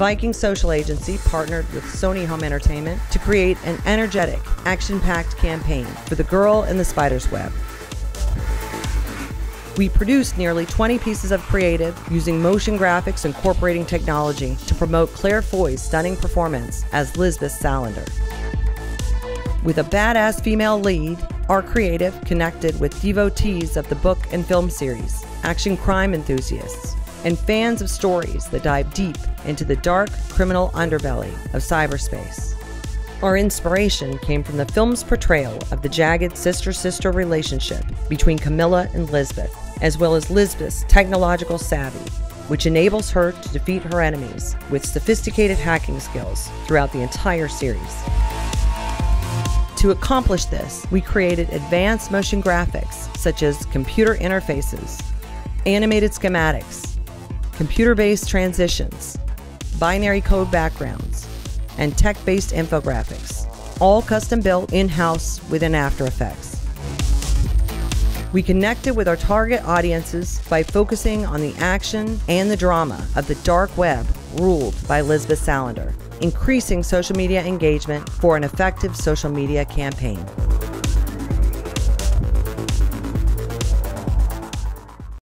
Viking Social Agency partnered with Sony Home Entertainment to create an energetic, action packed campaign for The Girl in the Spider's Web. We produced nearly 20 pieces of creative using motion graphics incorporating technology to promote Claire Foy's stunning performance as Lisbeth Salander. With a badass female lead, our creative connected with devotees of the book and film series, action crime enthusiasts, and fans of stories that dive deep into the dark criminal underbelly of cyberspace. Our inspiration came from the film's portrayal of the jagged sister sister relationship between Camilla and Lisbeth, as well as Lisbeth's technological savvy, which enables her to defeat her enemies with sophisticated hacking skills throughout the entire series. To accomplish this, we created advanced motion graphics such as computer interfaces, animated schematics, computer based transitions, binary code backgrounds, and tech based infographics, all custom built in house within After Effects. We connected with our target audiences by focusing on the action and the drama of the dark web ruled by Lisbeth Salander, increasing social media engagement for an effective social media campaign.